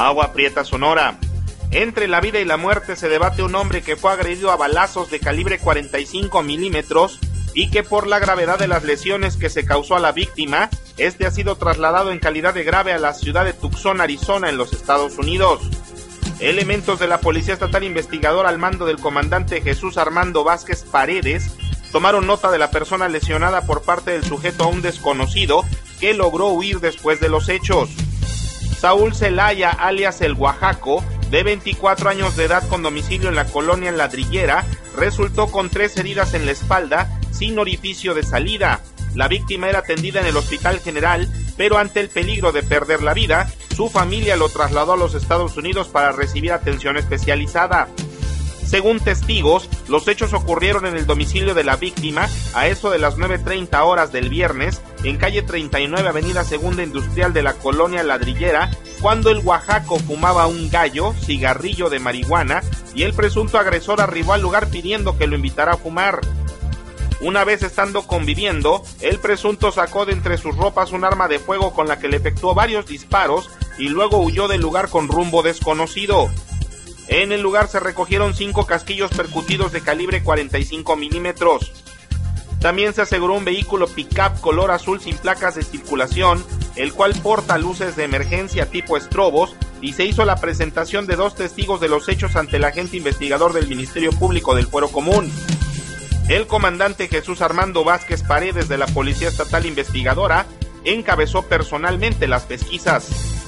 Agua Prieta Sonora. Entre la vida y la muerte se debate un hombre que fue agredido a balazos de calibre 45 milímetros y que por la gravedad de las lesiones que se causó a la víctima, este ha sido trasladado en calidad de grave a la ciudad de Tucson, Arizona, en los Estados Unidos. Elementos de la Policía Estatal Investigadora al mando del comandante Jesús Armando Vázquez Paredes tomaron nota de la persona lesionada por parte del sujeto a un desconocido que logró huir después de los hechos. Saúl Celaya, alias el Oaxaco, de 24 años de edad con domicilio en la colonia Ladrillera, resultó con tres heridas en la espalda sin orificio de salida. La víctima era atendida en el Hospital General, pero ante el peligro de perder la vida, su familia lo trasladó a los Estados Unidos para recibir atención especializada. Según testigos, los hechos ocurrieron en el domicilio de la víctima a eso de las 9.30 horas del viernes, en calle 39, avenida Segunda Industrial de la colonia Ladrillera, cuando el Oaxaco fumaba un gallo, cigarrillo de marihuana, y el presunto agresor arribó al lugar pidiendo que lo invitara a fumar. Una vez estando conviviendo, el presunto sacó de entre sus ropas un arma de fuego con la que le efectuó varios disparos y luego huyó del lugar con rumbo desconocido. En el lugar se recogieron cinco casquillos percutidos de calibre 45 milímetros. También se aseguró un vehículo pickup color azul sin placas de circulación, el cual porta luces de emergencia tipo estrobos, y se hizo la presentación de dos testigos de los hechos ante el agente investigador del Ministerio Público del Fuero Común. El comandante Jesús Armando Vázquez Paredes de la Policía Estatal Investigadora encabezó personalmente las pesquisas.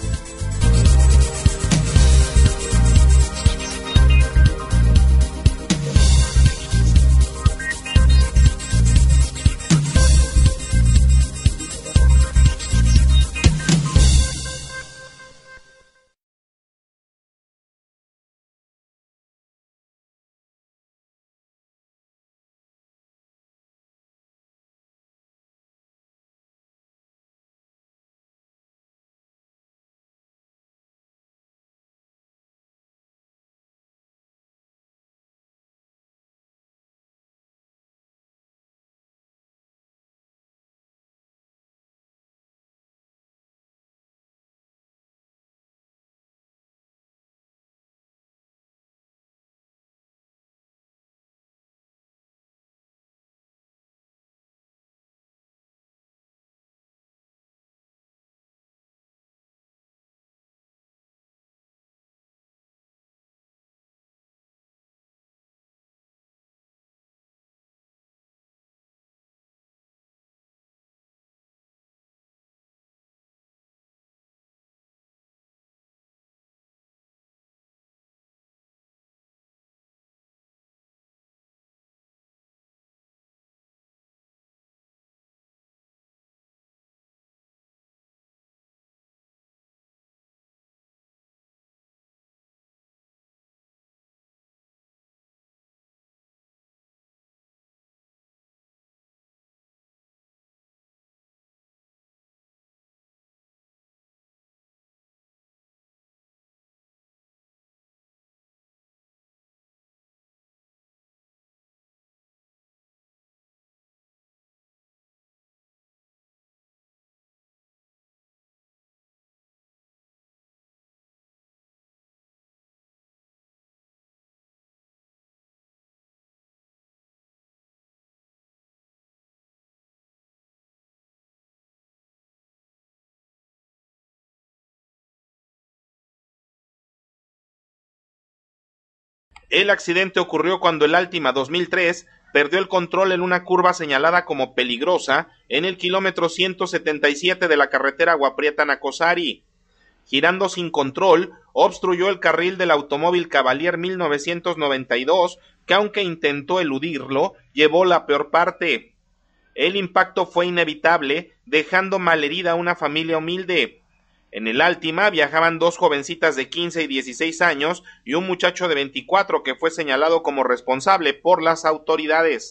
El accidente ocurrió cuando el Altima 2003 perdió el control en una curva señalada como peligrosa en el kilómetro 177 de la carretera Guaprieta-Nacosari. Girando sin control, obstruyó el carril del automóvil Cavalier 1992, que aunque intentó eludirlo, llevó la peor parte. El impacto fue inevitable, dejando malherida a una familia humilde. En el Altima viajaban dos jovencitas de 15 y 16 años y un muchacho de 24 que fue señalado como responsable por las autoridades.